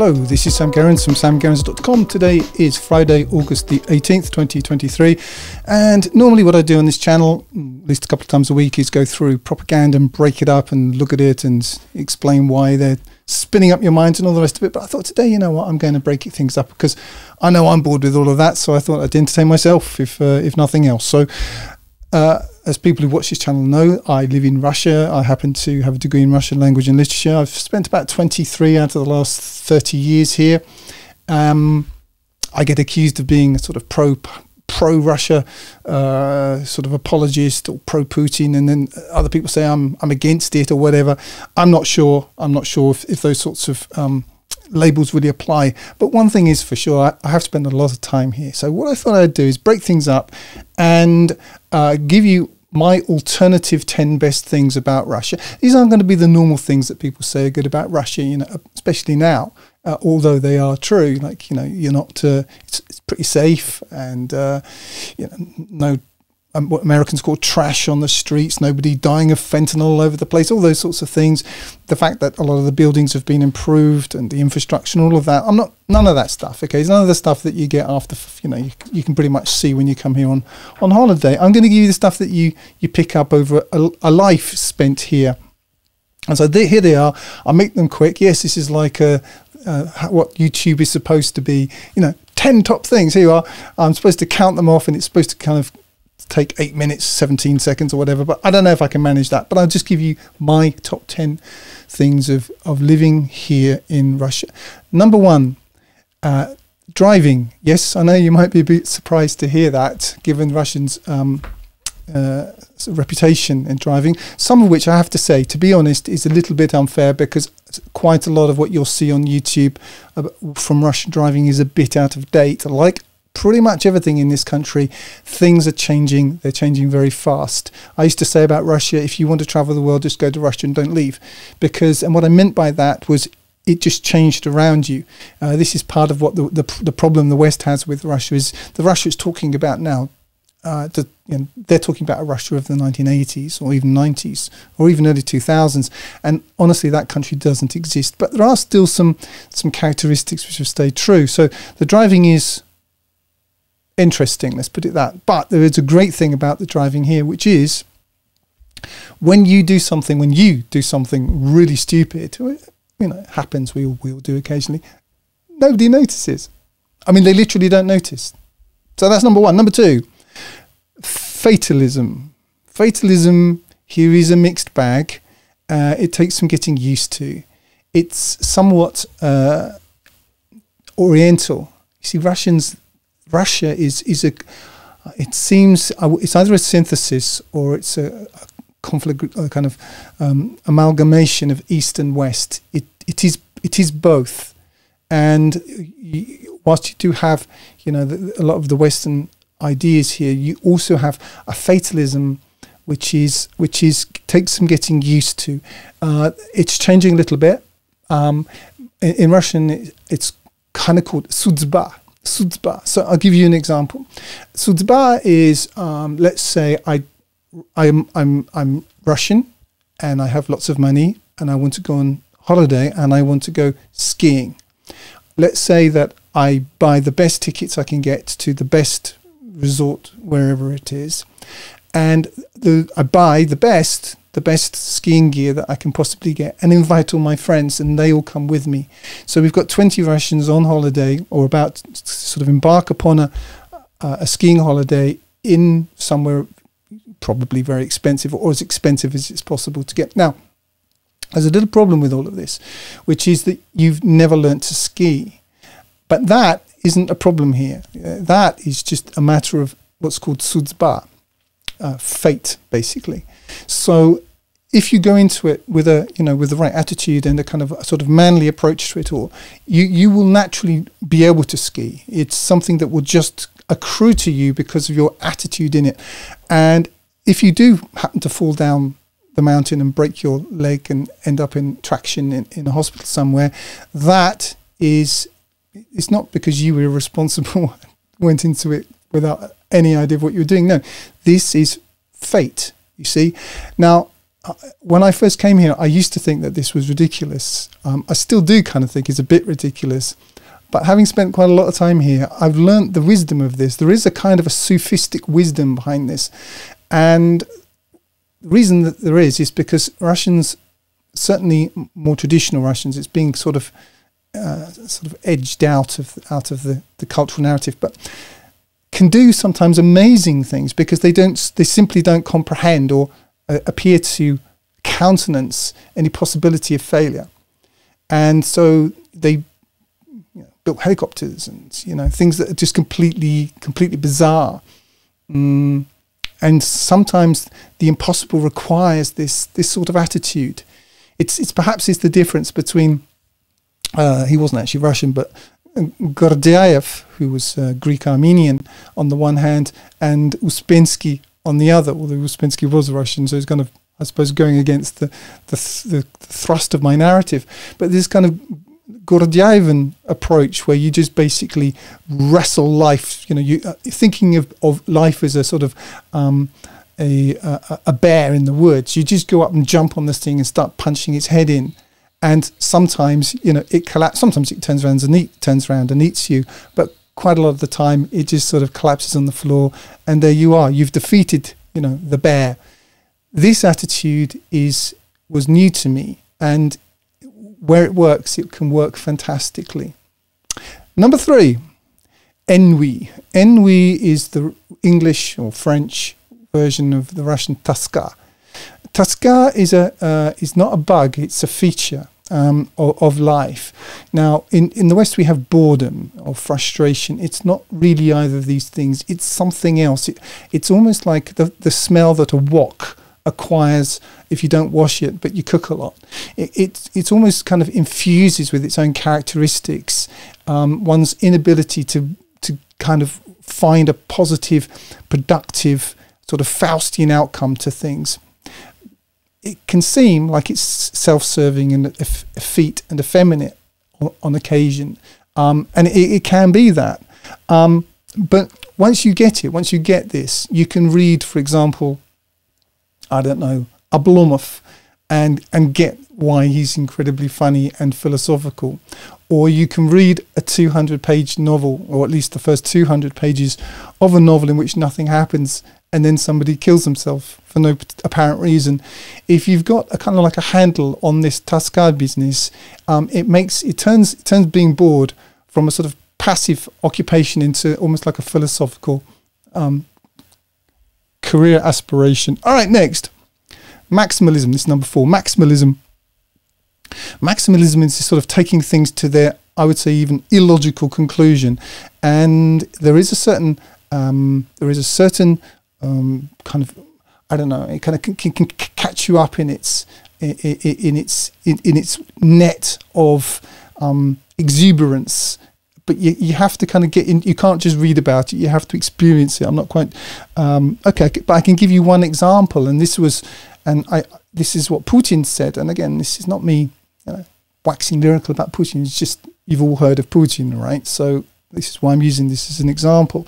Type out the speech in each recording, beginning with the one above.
Hello, this is Sam Gerrans from samgerrans.com. Today is Friday, August the 18th, 2023. And normally, what I do on this channel, at least a couple of times a week, is go through propaganda and break it up and look at it and explain why they're spinning up your minds and all the rest of it. But I thought today, you know what, I'm going to break things up because I know I'm bored with all of that. So I thought I'd entertain myself, if, uh, if nothing else. So, uh, as people who watch this channel know, I live in Russia. I happen to have a degree in Russian language and literature. I've spent about 23 out of the last 30 years here. Um, I get accused of being a sort of pro pro Russia uh, sort of apologist or pro Putin, and then other people say I'm I'm against it or whatever. I'm not sure. I'm not sure if, if those sorts of um, labels really apply. But one thing is for sure, I, I, have spent a lot of time here. So what I thought I'd do is break things up and uh, give you my alternative 10 best things about Russia. These aren't going to be the normal things that people say are good about Russia, you know, especially now. Uh, although they are true, like you know, you're not. Uh, it's, it's pretty safe, and uh, you know, no um, what Americans call trash on the streets, nobody dying of fentanyl all over the place, all those sorts of things. The fact that a lot of the buildings have been improved and the infrastructure and all of that. I'm not none of that stuff. Okay, it's none of the stuff that you get after you know you, you can pretty much see when you come here on on holiday. I'm going to give you the stuff that you you pick up over a, a life spent here. And so they, here they are. I'll make them quick. Yes, this is like a, uh, what YouTube is supposed to be. You know, 10 top things. Here you are. I'm supposed to count them off and it's supposed to kind of take eight minutes, 17 seconds or whatever. But I don't know if I can manage that. But I'll just give you my top 10 things of, of living here in Russia. Number one, uh, driving. Yes, I know you might be a bit surprised to hear that, given Russians' um, uh, reputation in driving. Some of which I have to say, to be honest, is a little bit unfair because quite a lot of what you'll see on YouTube uh, from Russian driving is a bit out of date. Like pretty much everything in this country, things are changing. They're changing very fast. I used to say about Russia, if you want to travel the world, just go to Russia and don't leave. Because, and what I meant by that was it just changed around you. Uh, this is part of what the, the, the problem the West has with Russia is the Russia is talking about now. Uh, the, you know, they're talking about a Russia of the 1980s or even 90s or even early 2000s, and honestly, that country doesn't exist. But there are still some some characteristics which have stayed true. So the driving is interesting, let's put it that. But there is a great thing about the driving here, which is when you do something, when you do something really stupid, you know, it happens, we all, we all do occasionally, nobody notices. I mean, they literally don't notice. So that's number one. Number two, fatalism. Fatalism here is a mixed bag. Uh, it takes some getting used to. It's somewhat uh, oriental. You see, Russians Russia is is a it seems it's either a synthesis or it's a, a conflict, a kind of um, amalgamation of East and West. It it is it is both, and whilst you do have you know the, a lot of the Western ideas here, you also have a fatalism which is which is takes some getting used to. Uh, it's changing a little bit. Um, in, in, Russian, it's kind of called sudzba, Sudzba. So I'll give you an example. Sudzba is, um, let's say I, I'm, I'm, I'm Russian and I have lots of money and I want to go on holiday and I want to go skiing. Let's say that I buy the best tickets I can get to the best resort wherever it is, and the, I buy the best the best skiing gear that I can possibly get and invite all my friends and they all come with me. So we've got 20 Russians on holiday or about to sort of embark upon a, a skiing holiday in somewhere probably very expensive or as expensive as it's possible to get. Now, there's a little problem with all of this, which is that you've never learnt to ski. But that isn't a problem here. Uh, that is just a matter of what's called sudzba, uh, fate, basically. So if you go into it with a you know with the right attitude and a kind of a sort of manly approach to it all, you you will naturally be able to ski. It's something that will just accrue to you because of your attitude in it. And if you do happen to fall down the mountain and break your leg and end up in traction in, in a hospital somewhere, that is it's not because you were irresponsible, went into it without any idea of what you're doing. No, this is fate. You see, now uh, when I first came here, I used to think that this was ridiculous. Um, I still do kind of think it's a bit ridiculous. But having spent quite a lot of time here, I've learnt the wisdom of this. There is a kind of a sophistic wisdom behind this. And the reason that there is is because Russians, certainly more traditional Russians, it's being sort of uh, sort of edged out of out of the, the cultural narrative, but can do sometimes amazing things because they don't they simply don't comprehend or uh, appear to countenance any possibility of failure, and so they you know, built helicopters and you know things that are just completely completely bizarre. Mm, and sometimes the impossible requires this this sort of attitude. It's it's perhaps it's the difference between uh, he wasn't actually Russian, but Gurdjieff, who was uh, Greek Armenian on the one hand, and Uspensky on the other. Although Uspensky was Russian, so he's kind of I suppose going against the the, the, the thrust of my narrative. But this kind of Gurdjieffian approach where you just basically wrestle life, you know, you uh, thinking of, of life as a sort of um, a, a, a bear in the woods. You just go up and jump on this thing and start punching its head in. And sometimes, you know, it collapses. Sometimes it turns around and eat, turns around and eats you. But quite a lot of the time, it just sort of collapses on the floor, and there you are. You've defeated, you know, the bear. This attitude is was new to me, and where it works, it can work fantastically. Number three, ennui. Ennui is the English or French version of the Russian toska. Toska is a uh, is not a bug; it's a feature um, of, of, life. Now, in in the West, we have boredom or frustration. It's not really either of these things. It's something else. It, it's almost like the the smell that a wok acquires if you don't wash it, but you cook a lot. It, it it's almost kind of infuses with its own characteristics um, one's inability to to kind of find a positive, productive sort of Faustian outcome to things. It can seem like it's self-serving and effete and effeminate on, on occasion, um, and it, it, can be that. Um, but once you get it, once you get this, you can read, for example, I don't know, Oblomov and and get why he's incredibly funny and philosophical. Or you can read a 200 page novel, or at least the first 200 pages of a novel in which nothing happens and then somebody kills himself for no apparent reason. If you've got a kind of like a handle on this Toska business, um, it makes it turns it turns being bored from a sort of passive occupation into almost like a philosophical um, career aspiration. All right, next. Maximalism. This is number four. Maximalism. Maximalism is sort of taking things to their, I would say, even illogical conclusion. And there is a certain, um, there is a certain um, kind of, I don't know, it kind of can, can, can catch you up in its, in, in its, in, in, its net of um, exuberance but you, you have to kind of get in. You can't just read about it. You have to experience it. I'm not quite um, okay, but I can give you one example, and this was, and I this is what Putin said. And again, this is not me you know, waxing lyrical about Putin. It's just you've all heard of Putin, right? So this is why I'm using this as an example.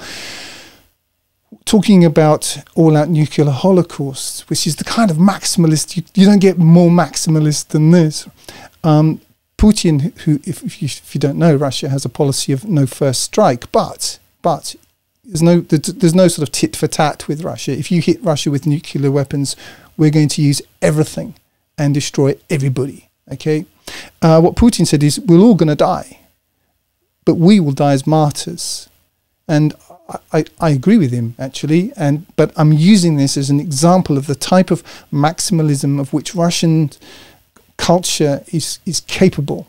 Talking about all-out nuclear holocaust, which is the kind of maximalist. You, you don't get more maximalist than this. Um, Putin, who, if, if, you, if, you, don't know, Russia has a policy of no first strike, but but there's no there's no sort of tit for tat with Russia. If you hit Russia with nuclear weapons, we're going to use everything and destroy everybody. Okay, uh, what Putin said is we're all going to die, but we will die as martyrs, and I, I agree with him actually. And but I'm using this as an example of the type of maximalism of which Russian culture is is capable.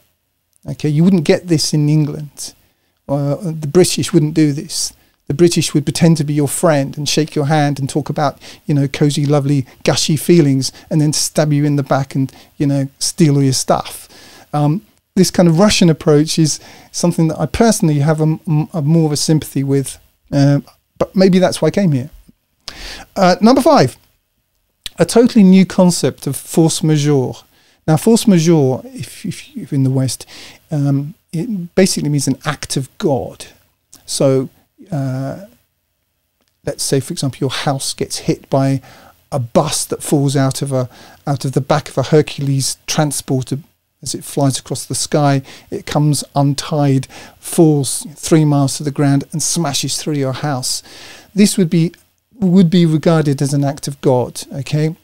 Okay, you wouldn't get this in England. Uh, the British wouldn't do this. The British would pretend to be your friend and shake your hand and talk about, you know, cozy, lovely, gushy feelings, and then stab you in the back and, you know, steal all your stuff. Um, this kind of Russian approach is something that I personally have a, a more of a sympathy with, uh, but maybe that's why I came here. Uh, number five, a totally new concept of force majeure. Now, force majeure, if, if you're in the West, um, it basically means an act of God. So, uh, let's say, for example, your house gets hit by a bus that falls out of a out of the back of a Hercules transporter as it flies across the sky. It comes untied, falls three miles to the ground, and smashes through your house. This would be would be regarded as an act of God. Okay,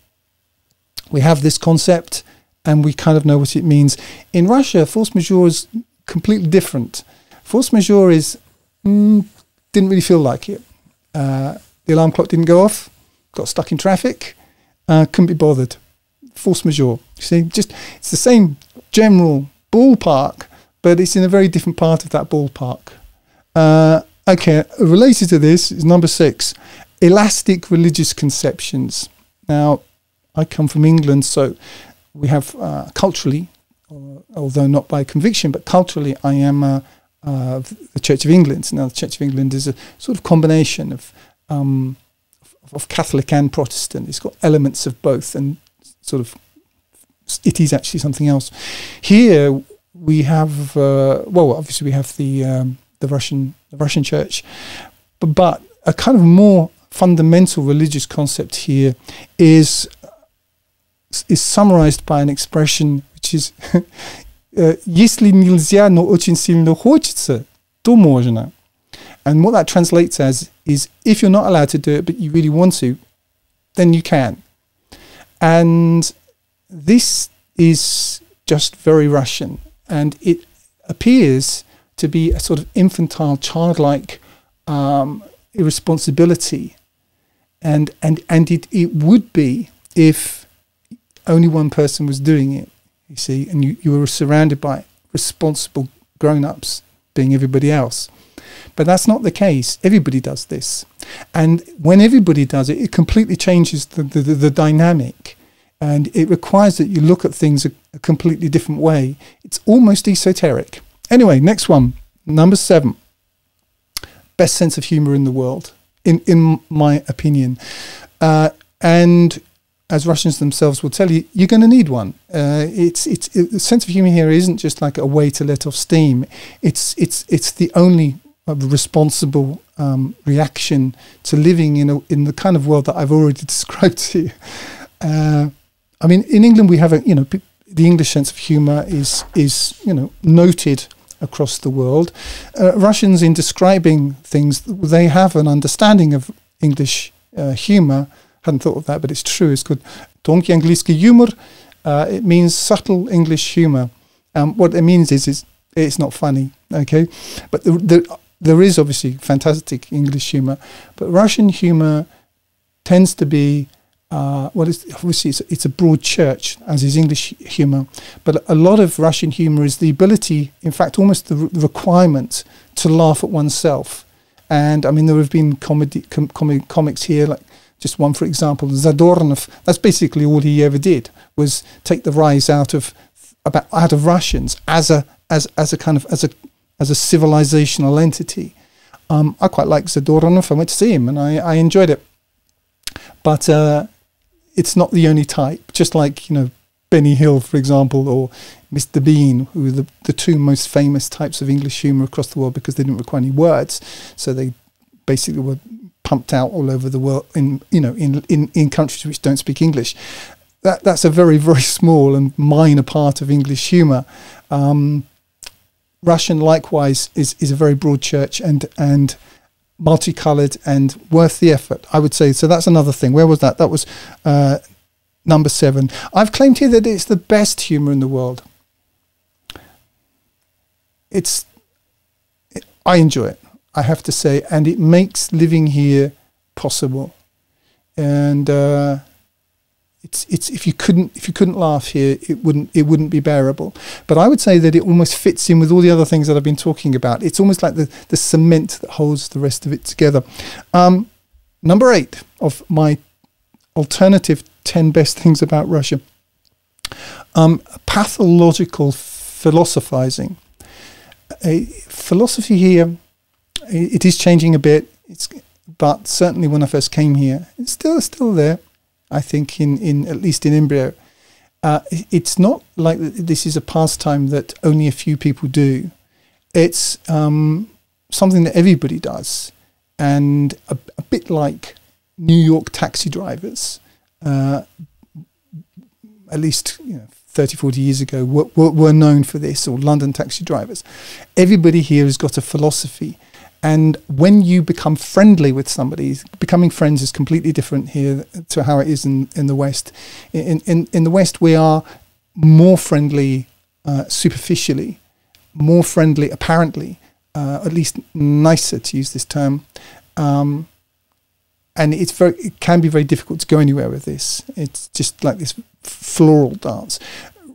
we have this concept, and we kind of know what it means. In Russia, force majeure is completely different. Force majeure is mm, didn't really feel like it. Uh, the alarm clock didn't go off. Got stuck in traffic. Uh, couldn't be bothered. Force majeure. You see, just it's the same general ballpark, but it's in a very different part of that ballpark. Uh, okay, related to this is number six elastic religious conceptions. Now, I come from England, so we have uh, culturally, uh, although not by conviction, but culturally, I am uh, uh, the Church of England. Now, the Church of England is a sort of combination of, um, of Catholic and Protestant. It's got elements of both, and sort of it is actually something else. Here we have, uh, well, obviously we have the um, the Russian the Russian Church, but, but a kind of more fundamental religious concept here is is summarized by an expression which is если нельзя, но очень сильно хочется, то можно. And what that translates as is if you're not allowed to do it but you really want to, then you can. And this is just very Russian, and it appears to be a sort of infantile, childlike um, irresponsibility, and and and it it would be if only one person was doing it. You see, and you, you were surrounded by responsible grown-ups, being everybody else. But that's not the case. Everybody does this. And when everybody does it, it completely changes the, the, the, dynamic and it requires that you look at things a, a completely different way. It's almost esoteric. Anyway, next one, number seven. Best sense of humor in the world, in in my opinion, uh, and as Russians themselves will tell you, you're going to need one. Uh, it's it's it, the sense of humor here isn't just like a way to let off steam. It's it's it's the only responsible um, reaction to living in a, in the kind of world that I've already described to you. Uh, I mean, in England, we have a you know the English sense of humour is is you know noted across the world. Uh, Russians, in describing things, they have an understanding of English uh, humour Hadn't thought of that, but it's true. It's good. Тонкий английский юмор. Uh, it means subtle English humour. Um, what it means is, is it's not funny. Okay, but the, the, there is obviously fantastic English humour, but Russian humour tends to be uh, well, it's, obviously it's, it's, a broad church, as is English humour, but a lot of Russian humour is the ability, in fact, almost the re- requirement to laugh at oneself. And I mean, there have been comedy com- com- comics here, like just one, for example, Zadornov. That's basically all he ever did was take the rise out of about out of Russians as a as as a kind of as a as a civilizational entity. Um, I quite like Zadornov. I went to see him and I, I enjoyed it. But uh, it's not the only type. Just like you know Benny Hill, for example, or Mr. Bean, who are the, the two most famous types of English humour across the world because they didn't require any words, so they basically were pumped out all over the world in you know in in, in countries which don't speak English. That that's a very very small and minor part of English humour. Um, Russian likewise is is a very broad church and and multicolored and worth the effort, I would say. So that's another thing. Where was that? That was uh, number seven. I've claimed here that it's the best humor in the world. It's, it, I enjoy it, I have to say, and it makes living here possible. And uh, it's it's if you couldn't if you couldn't laugh here, it wouldn't it wouldn't be bearable. But I would say that it almost fits in with all the other things that I've been talking about. It's almost like the the cement that holds the rest of it together. Um, number eight of my alternative ten best things about Russia. Um, pathological philosophizing. A philosophy here, it is changing a bit. It's, but certainly when I first came here, it's still still there. I think in, in at least in Embryo. Uh, it's not like this is a pastime that only a few people do. It's um, something that everybody does, and a, a, bit like New York taxi drivers. uh, at least you know, 30, 40 years ago, were, were, were known for this, or London taxi drivers. Everybody here has got a philosophy. And when you become friendly with somebody, becoming friends is completely different here to how it is in, in the West. In, in, in the West, we are more friendly uh, superficially, more friendly apparently, uh, at least nicer to use this term. Um, and it's very, it can be very difficult to go anywhere with this. It's just like this floral dance.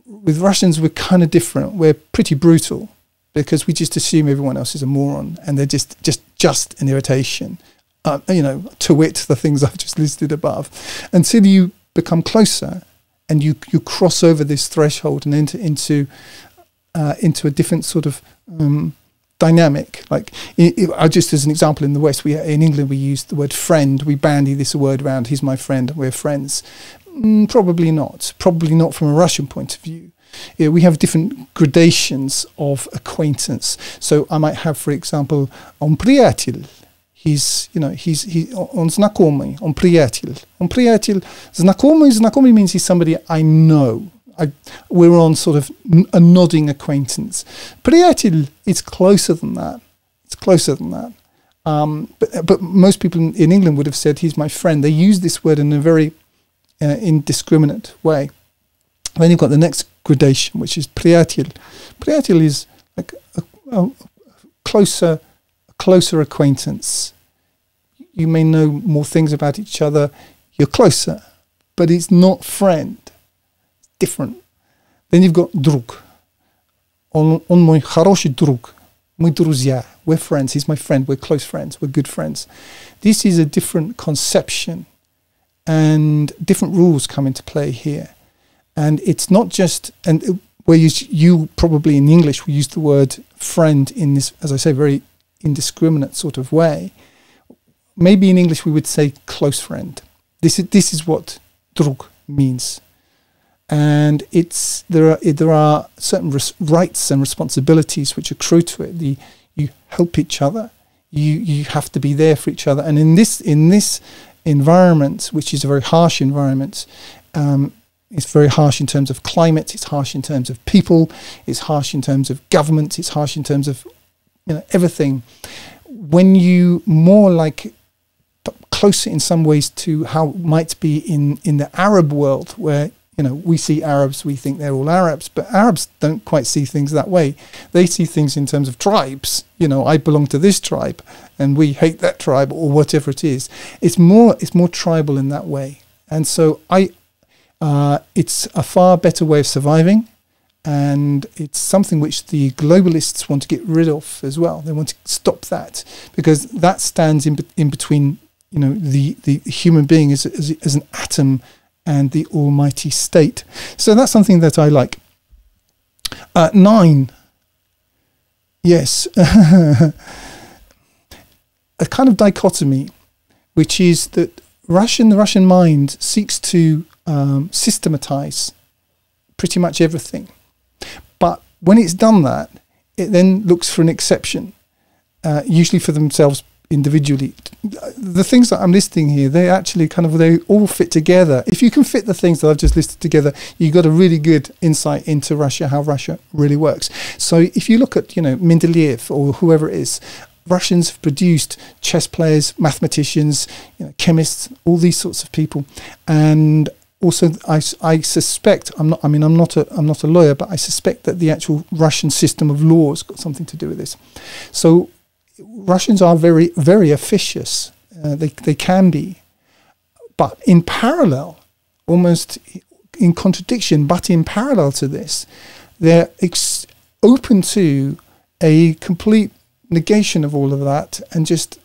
With Russians, we're kind of different. We're pretty brutal because we just assume everyone else is a moron and they're just just just an irritation. Uh, you know, to wit, the things I've just listed above. Until you become closer and you you cross over this threshold and into into uh, into a different sort of um, dynamic. Like, it, it, just as an example, in the West, we in England we use the word friend. We bandy this word around. He's my friend. We're friends. Mm, probably not. Probably not from a Russian point of view uh, we have different gradations of acquaintance. So I might have, for example, on priatil. He's, you know, he's he on znakomy, on priatil, on priatil. Znakomy, znakomy means he's somebody I know. I, we're on sort of a nodding acquaintance. Priatil, it's closer than that. It's closer than that. Um, but, but most people in, in England would have said he's my friend. They use this word in a very uh, indiscriminate way. Then you've got the next gradation, which is приятель. Приятель is like a, a closer, a closer acquaintance. You may know more things about each other. You're closer, but it's not friend. different. Then you've got друг. Он, он мой хороший друг. Мы друзья. We're friends. He's my friend. We're close friends. We're good friends. This is a different conception, and different rules come into play here. And it's not just, and where you, you probably in English we use the word friend in this, as I say, very indiscriminate sort of way. Maybe in English we would say close friend. This is, this is what drug means. And it's there are there are certain res- rights and responsibilities which accrue to it. The you help each other. You you have to be there for each other. And in this in this environment, which is a very harsh environment, um, it's very harsh in terms of climate. It's harsh in terms of people. It's harsh in terms of government. It's harsh in terms of you know everything. When you more like closer in some ways to how it might be in in the Arab world, where you know we see Arabs, we think they're all Arabs, but Arabs don't quite see things that way. They see things in terms of tribes. You know, I belong to this tribe, and we hate that tribe, or whatever it is. It's more it's more tribal in that way. And so I uh, it's a far better way of surviving, and it's something which the globalists want to get rid of as well. They want to stop that because that stands in, be- in between, you know, the, the human being as, as, as an atom and the almighty state. So that's something that I like. Uh, nine. Yes. a kind of dichotomy, which is that Russian, the Russian mind seeks to um, systematize pretty much everything. But when it's done that, it then looks for an exception, uh, usually for themselves individually. The things that I'm listing here, they actually kind of they all fit together. If you can fit the things that I've just listed together, you've got a really good insight into Russia, how Russia really works. So if you look at you know Mendeleev or whoever it is, Russians have produced chess players, mathematicians, you know, chemists, all these sorts of people, and also I, I suspect I'm not I mean I'm not a I'm not a lawyer but I suspect that the actual Russian system of law has got something to do with this. So Russians are very very officious. Uh, they they can be. But in parallel almost in contradiction but in parallel to this they're open to a complete negation of all of that and just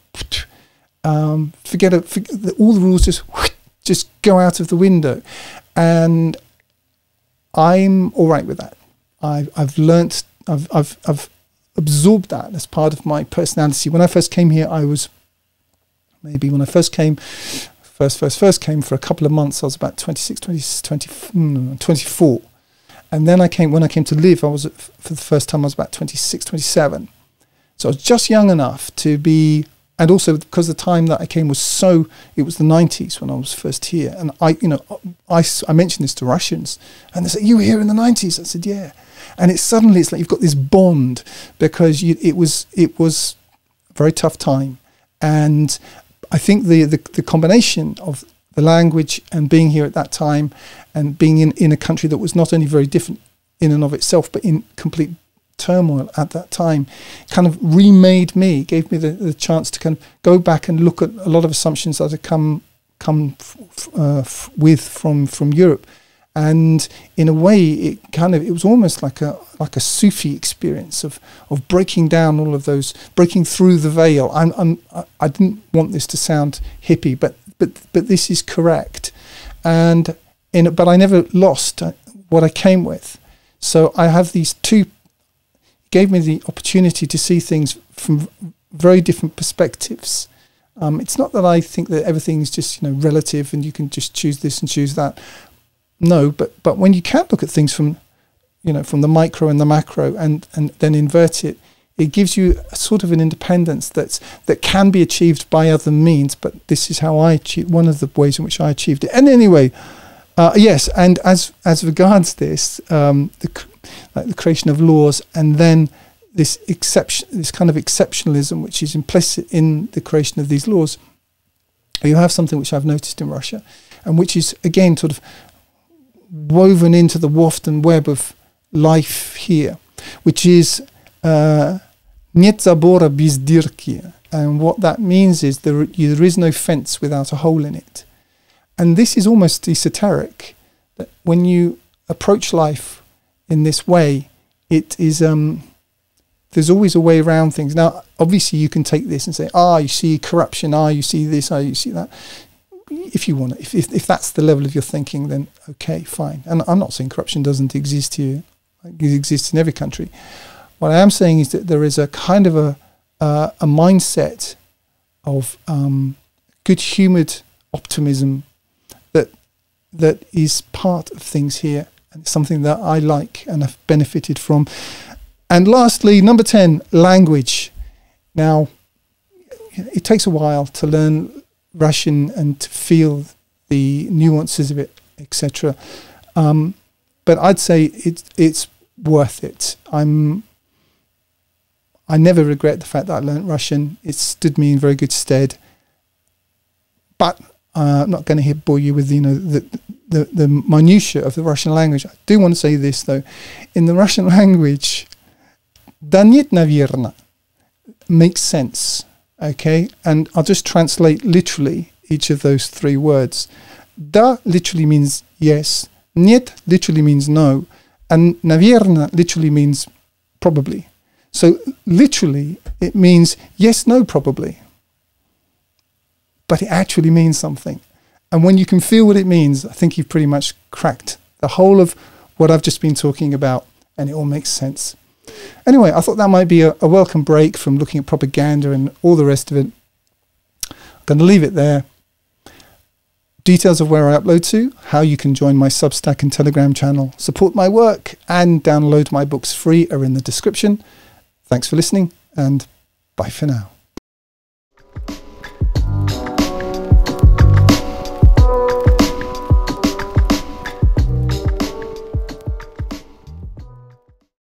um, forget, it, forget all the rules just just go out of the window. And I'm all right with that. I've, I've learnt, I've, I've, I've absorbed that as part of my personality. When I first came here, I was maybe when I first came, first, first, first came for a couple of months, I was about 26, 20, 20 hmm, 24. And then I came, when I came to live, I was, for the first time, I was about 26, 27. So I was just young enough to be and also because the time that I came was so it was the 90s when I was first here. And I you know I, I mentioned this to Russians and they said you were here in the 90s I said yeah. And it's suddenly it's like you've got this bond because you, it was it was a very tough time. And I think the, the, the combination of the language and being here at that time and being in, in a country that was not only very different in and of itself but in complete turmoil at that time kind of remade me, gave me the, the chance to kind of go back and look at a lot of assumptions that had come come uh, with from from Europe, and in a way, it kind of it was almost like a like a Sufi experience of of breaking down all of those, breaking through the veil. I'm, I'm I didn't want this to sound hippie, but but but this is correct, and in but I never lost uh, what I came with. So I have these two gave me the opportunity to see things from very different perspectives. Um, it's not that I think that everything is just you know relative and you can just choose this and choose that. No, but but when you can look at things from you know from the micro and the macro and and then invert it, it gives you a sort of an independence that's that can be achieved by other means. But this is how I achieve one of the ways in which I achieved it. And anyway, uh, yes, and as as regards this, um, the like the creation of laws, and then this exception, this kind of exceptionalism, which is implicit in the creation of these laws. You have something which I've noticed in Russia, and which is again sort of woven into the waft and web of life here, which is uh, нет забора без дырки, and what that means is there there is no fence without a hole in it, and this is almost esoteric. That when you approach life in this way, it is um, there's always a way around things. Now, obviously, you can take this and say, ah, you see corruption, ah, you see this, ah, you see that. If you want, if, if if that's the level of your thinking, then okay, fine. And I'm not saying corruption doesn't exist here; it exists in every country. What I am saying is that there is a kind of a uh, a mindset of um, good-humored optimism that that is part of things here and it's something that I like and have benefited from. And lastly, number 10, language. Now, it takes a while to learn Russian and to feel the nuances of it, etc. Um, but I'd say it's it's worth it. I'm I never regret the fact that I learned Russian. It stood me in very good stead. But uh, I'm not going to bore you with you know the the, the minutiae of the Russian language. I do want to say this though. In the Russian language, да нет, наверное, makes sense. Okay, and I'll just translate literally each of those three words. Da literally means yes, нет literally means no, and наверное literally means probably. So literally, it means yes, no, probably. But it actually means something. And when you can feel what it means, I think you've pretty much cracked the whole of what I've just been talking about, and it all makes sense. Anyway, I thought that might be a, a welcome break from looking at propaganda and all the rest of it. I'm going to leave it there. Details of where I upload to, how you can join my Substack and Telegram channel, support my work, and download my books free are in the description. Thanks for listening, and bye for now.